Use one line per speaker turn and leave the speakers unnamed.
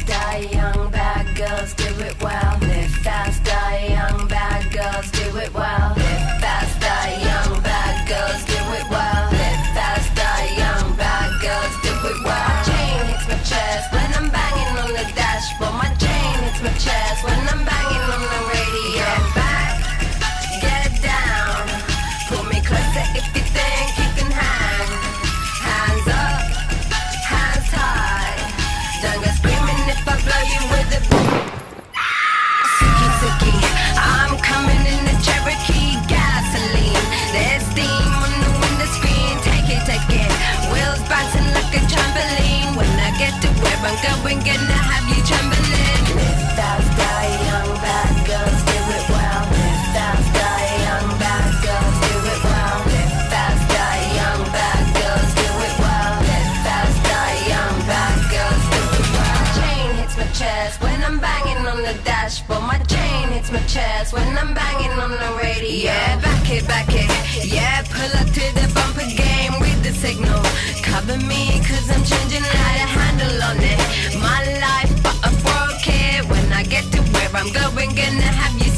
sky, young bad girls do it well. I'm going, have you trembling. Live fast, die young, bad girls do it well. Live fast, die young, bad girls do it well. Live fast, die young, bad girls do it well. Live fast, die young, bad girls do it well. My chain hits my chest when I'm banging on the dashboard. My chain hits my chest when I'm banging on the radio. Yeah, back it, back it. Yeah, pull up to the bumper game with the signal. Cover me, cause I'm changing life. gonna have you